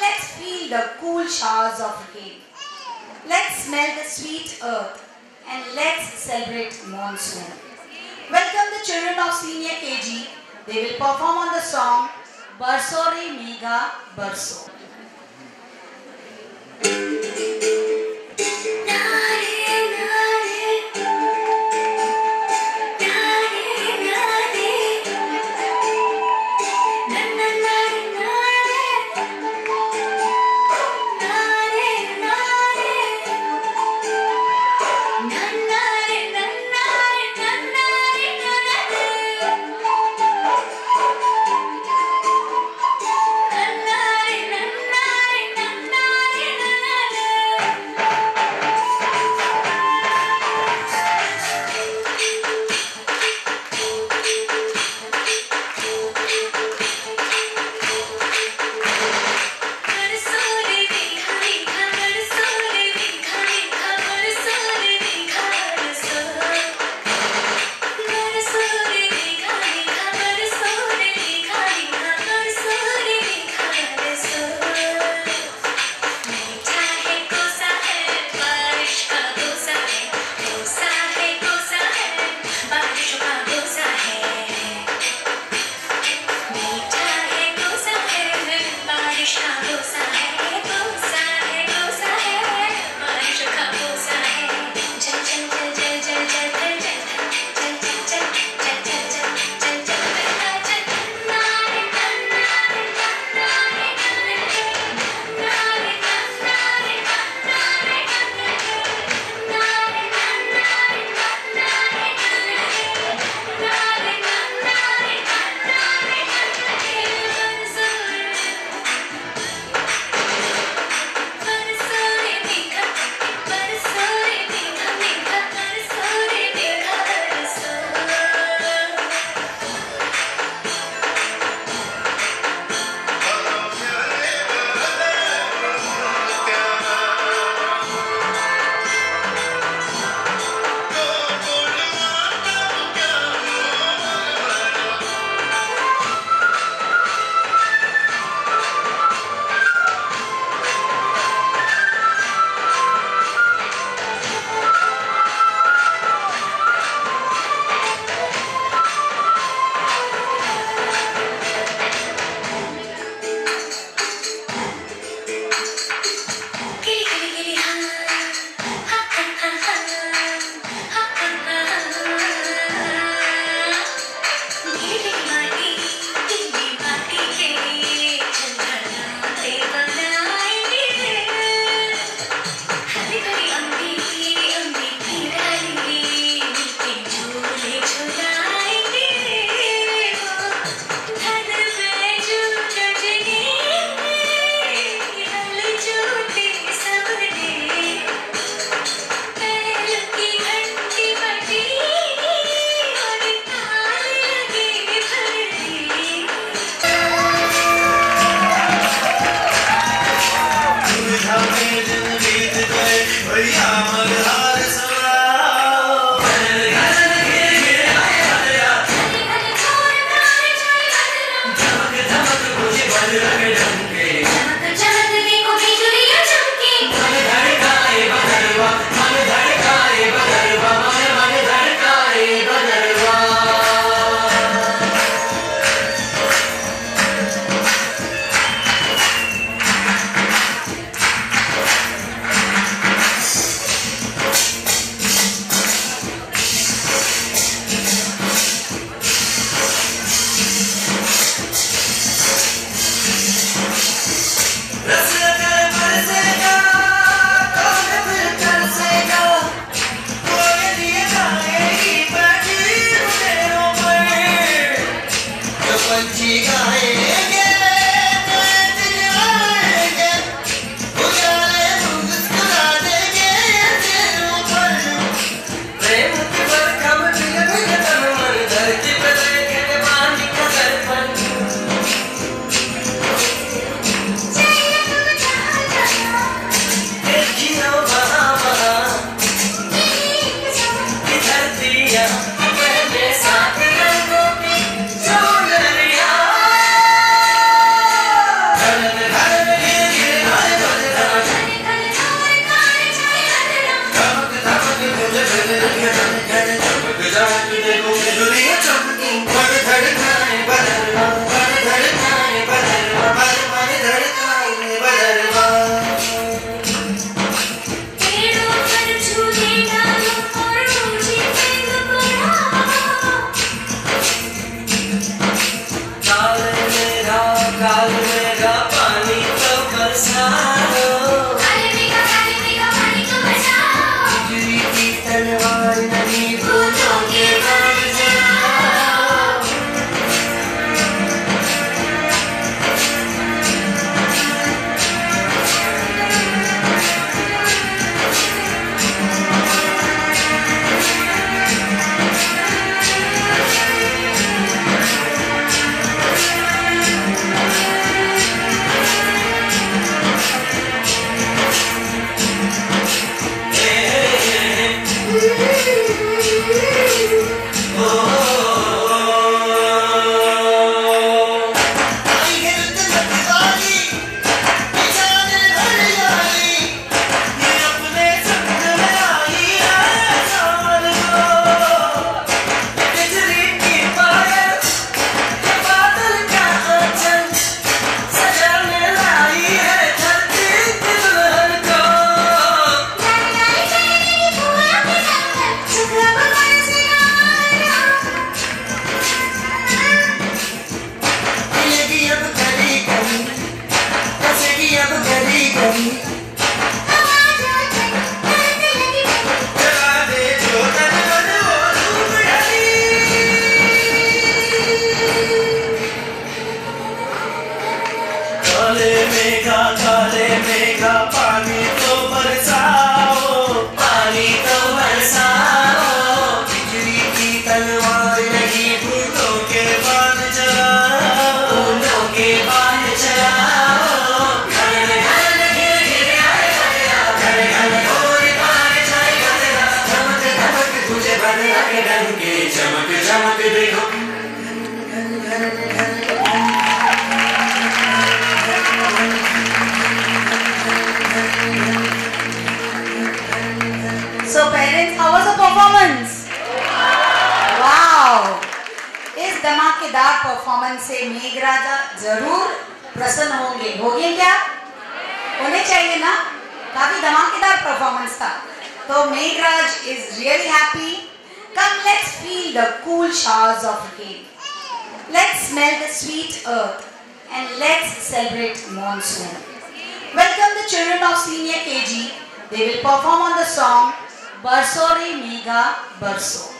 let's feel the cool showers of rain. Let's smell the sweet earth and let's celebrate monsoon. Welcome the children of senior KG. They will perform on the song Barso Re Mega Barso. Kale mega, kale mega, performance से मेघराजा ज़रूर प्रसन्न होंगे। होंगे क्या? होने चाहिए ना? काफ़ी धमाकेदार परफॉर्मेंस था। तो Meghraj is really happy come let's feel the cool shores of hem let's smell the sweet earth and let's celebrate monsoon welcome the children of senior KG they will perform on the song बरसो रे मेघा बरसो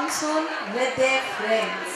monsoon with their friends.